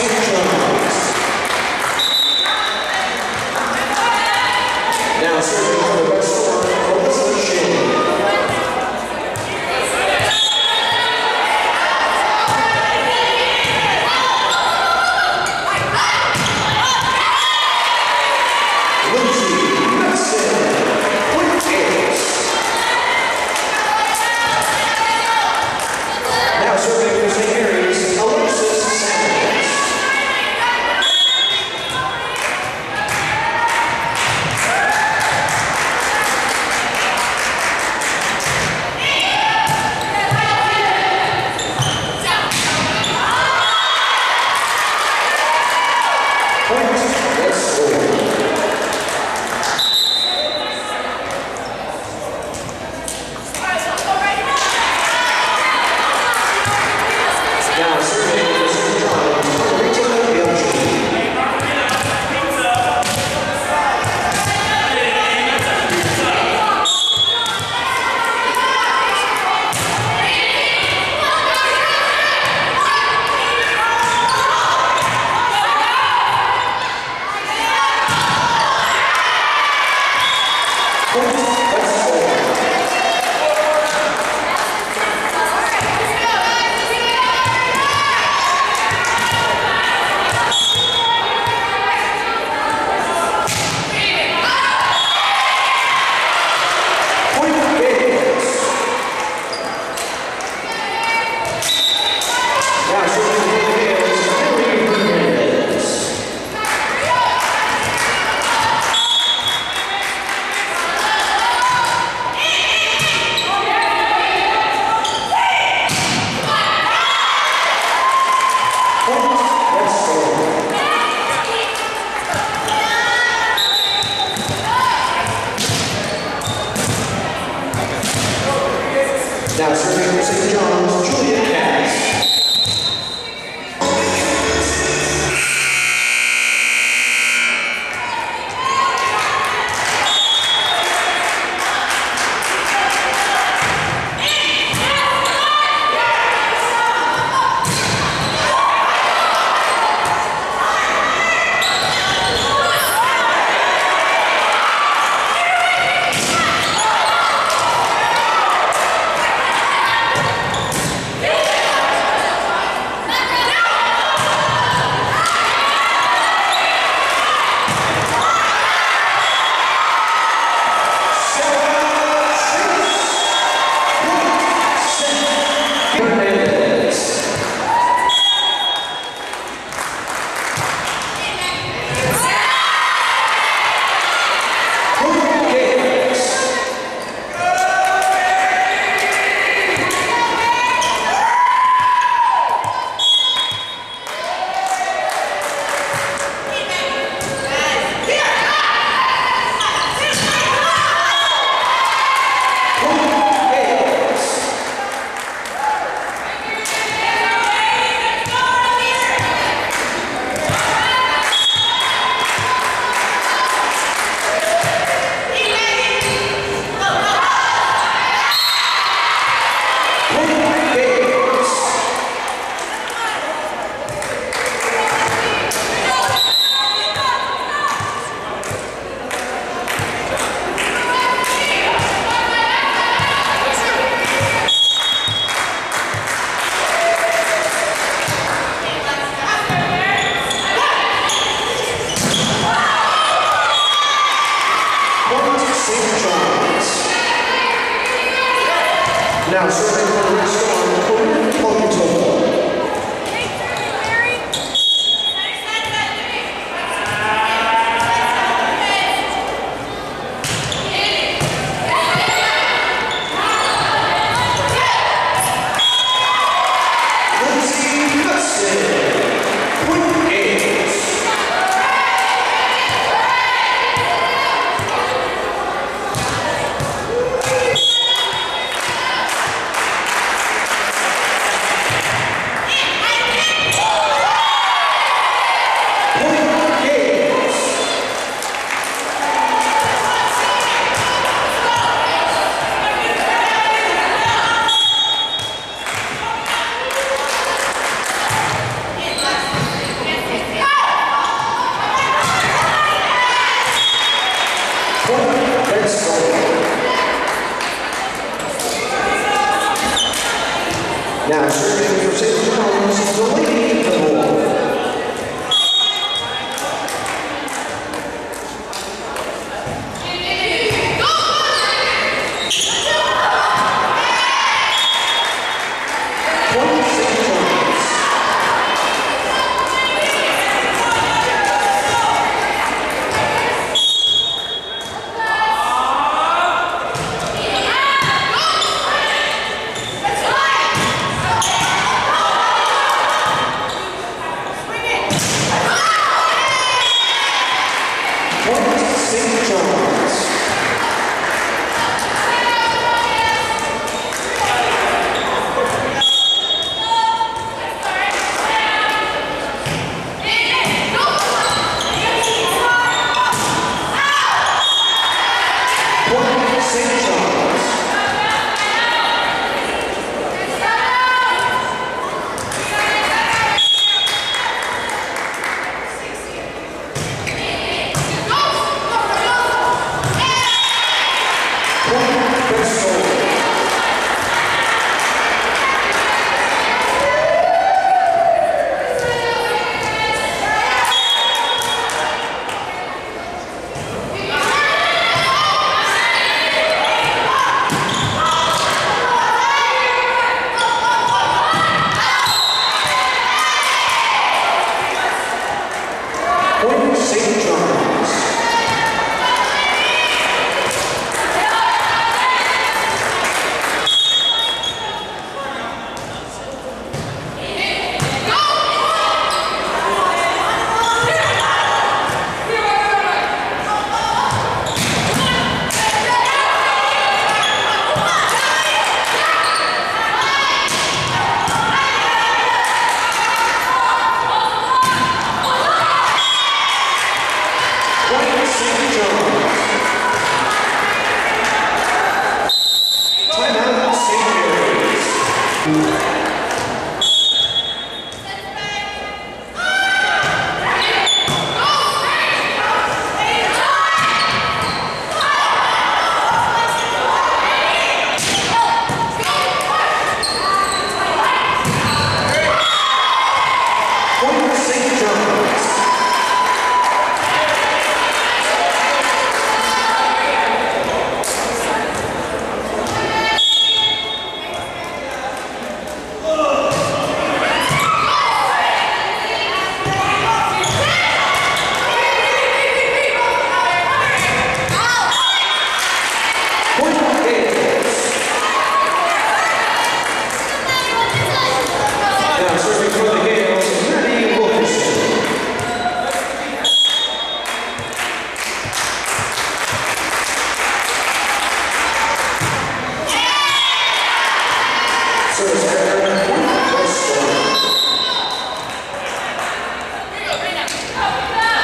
sete anos.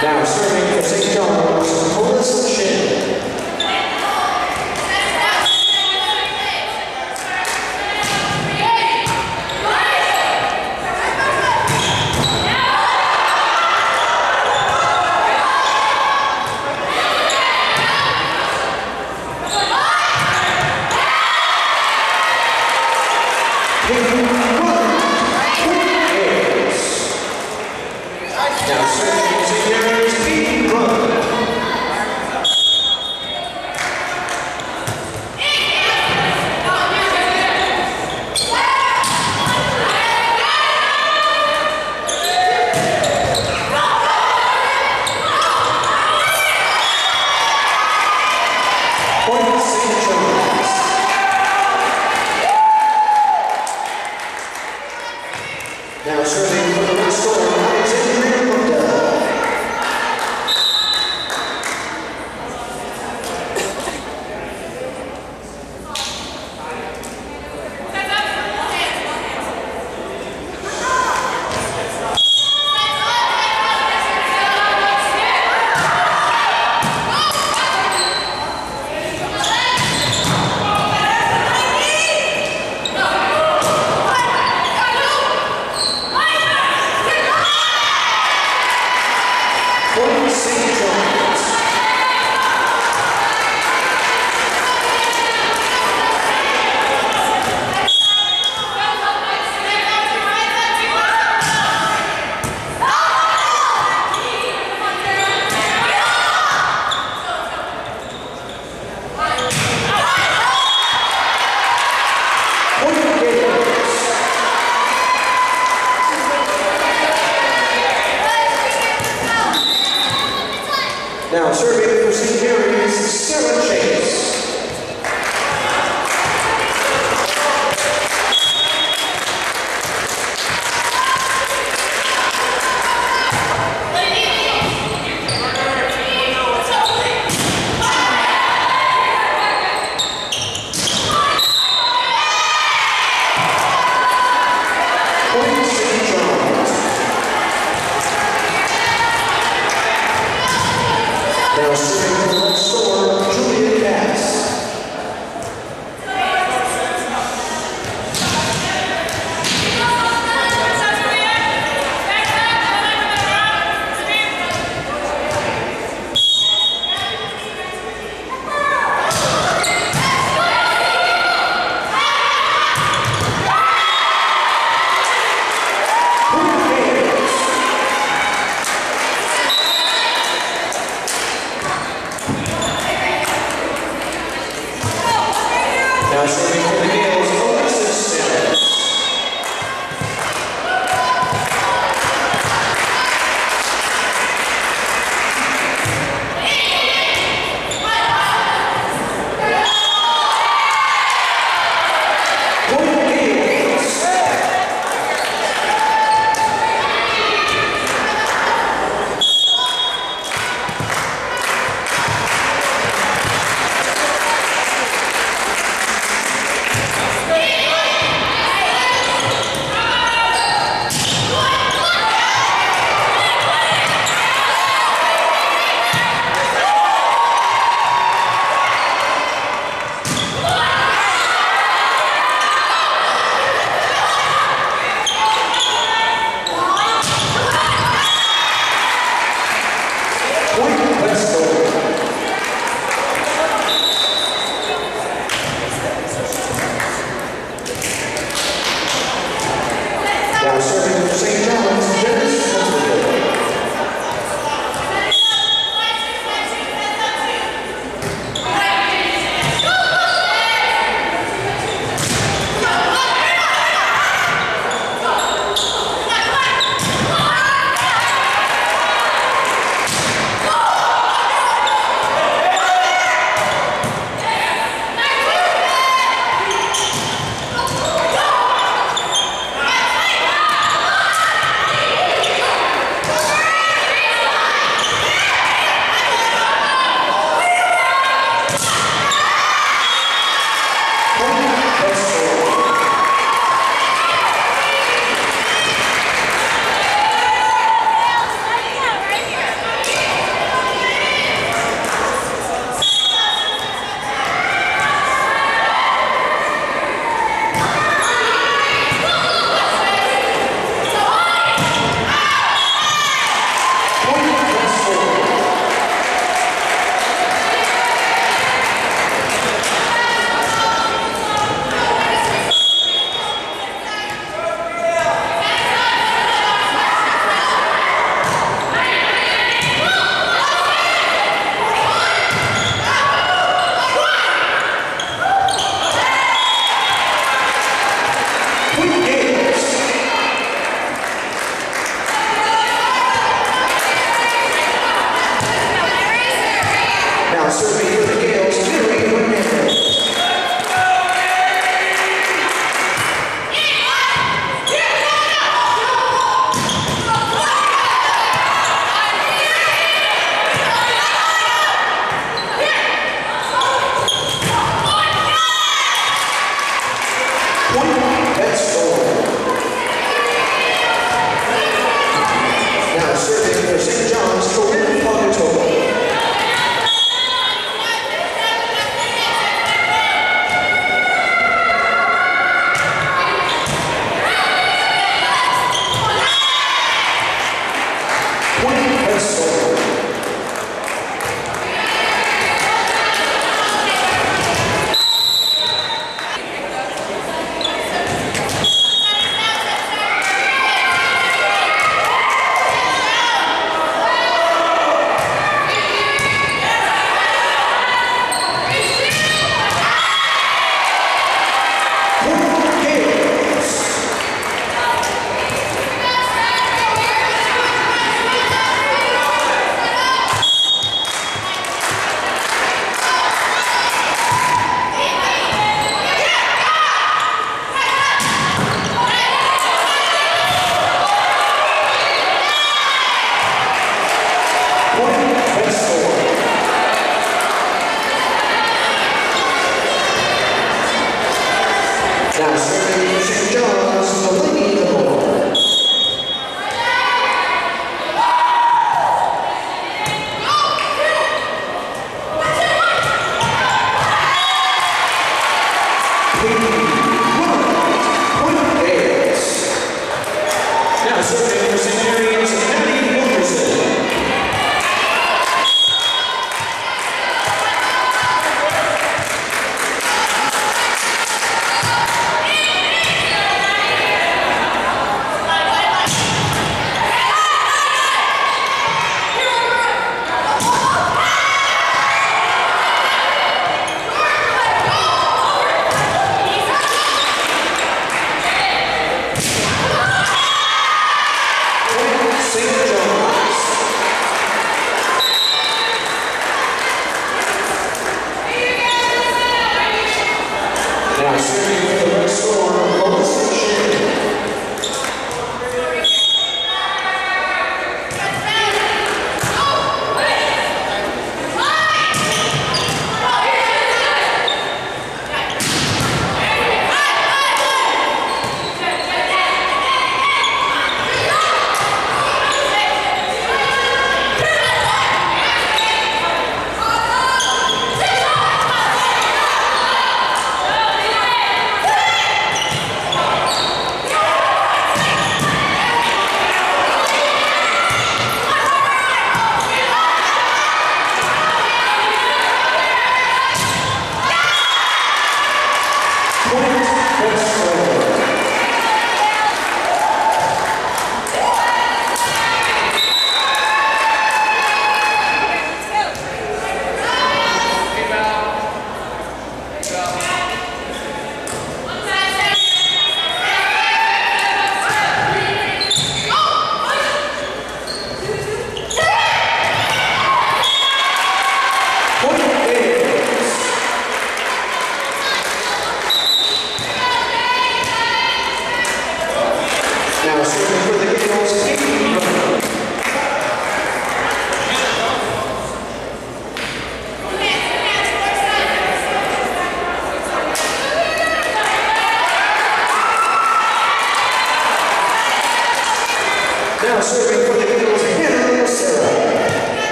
Now serving for St. John's, Melissa Chin. Now, survey the procedure.